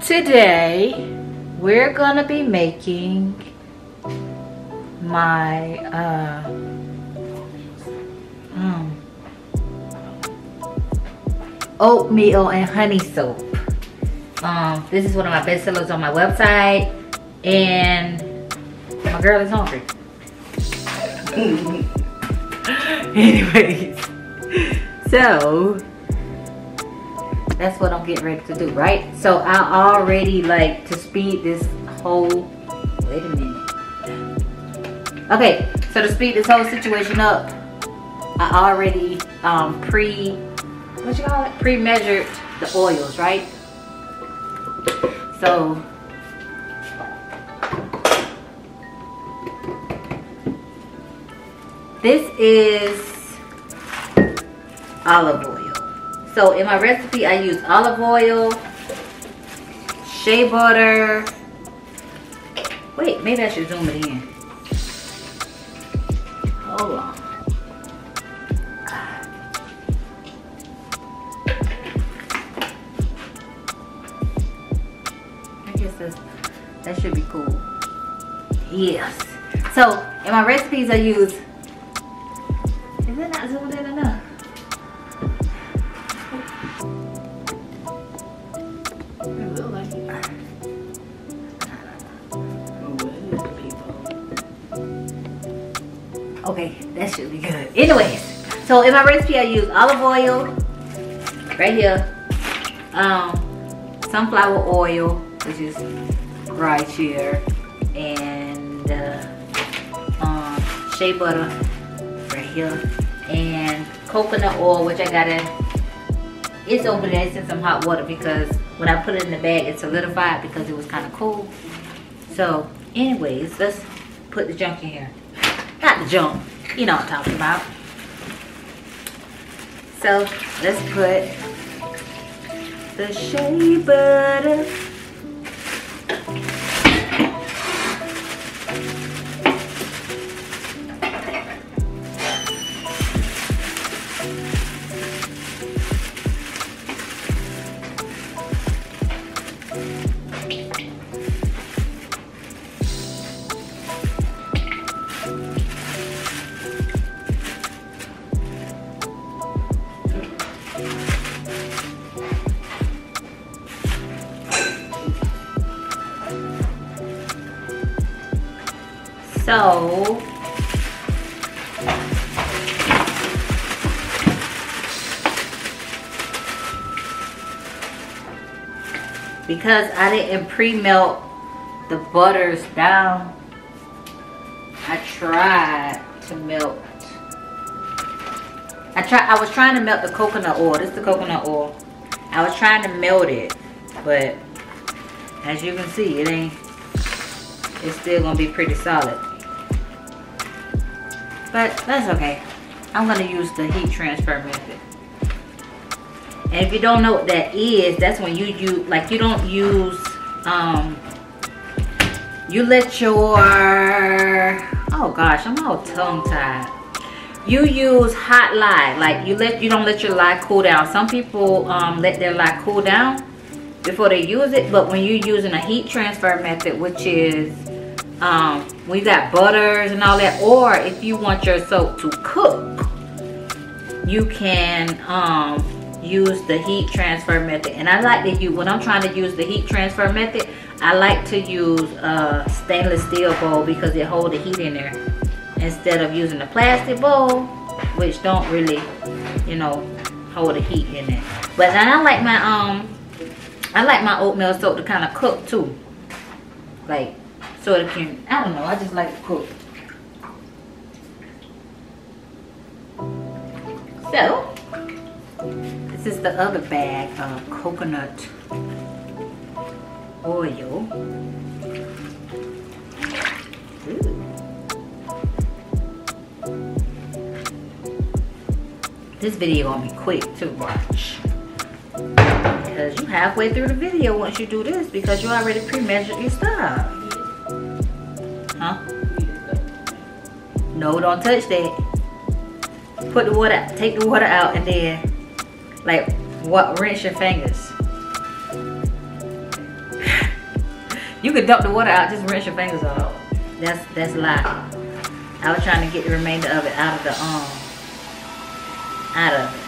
today we're gonna be making my uh, mm, oatmeal and honey soap. Um, this is one of my best sellers on my website and my girl is hungry. Anyways, so that's what I'm getting ready to do, right? So I already like to speed this whole, wait a minute. Okay, so to speed this whole situation up, I already um, pre, what you call it? Pre-measured the oils, right? So, this is olive oil. So in my recipe, I use olive oil, shea butter. Wait, maybe I should zoom it in. Hold on. I guess that's, that should be cool. Yes. So in my recipes, I use, is it not zoomed in enough? That should be good. Anyways, so in my recipe I use olive oil, right here, um, sunflower oil, which is right here, and uh, um, shea butter, right here, and coconut oil, which I gotta, it's over there, it's in some hot water because when I put it in the bag, it solidified because it was kind of cool. So anyways, let's put the junk in here. Not the junk, you know what I'm talking about. So let's put the shea butter. So because I didn't pre-melt the butters down, I tried to melt. I try. I was trying to melt the coconut oil. This is the coconut oil. I was trying to melt it, but as you can see, it ain't. It's still gonna be pretty solid. But that's okay. I'm gonna use the heat transfer method. And if you don't know what that is, that's when you use, like you don't use, um, you let your, oh gosh, I'm all tongue tied. You use hot lye, like you let, you don't let your lye cool down. Some people um, let their lye cool down before they use it, but when you're using a heat transfer method, which is um, you got butters and all that, or if you want your soap to cook, you can um, use the heat transfer method. And I like to use, when I'm trying to use the heat transfer method, I like to use a stainless steel bowl because it hold the heat in there instead of using a plastic bowl, which don't really, you know, hold the heat in there. But I like my um, I like my oatmeal soap to kind of cook too, like so it can. I don't know. I just like to cook. So this is the other bag of coconut oil. Ooh. This video gonna be quick to watch. Because you halfway through the video once you do this because you already pre-measured your stuff. Huh? No, don't touch that. Put the water, take the water out and then like what rinse your fingers. You could dump the water out, just rinse your fingers off. That's that's a lye. I was trying to get the remainder of it out of the um out of it.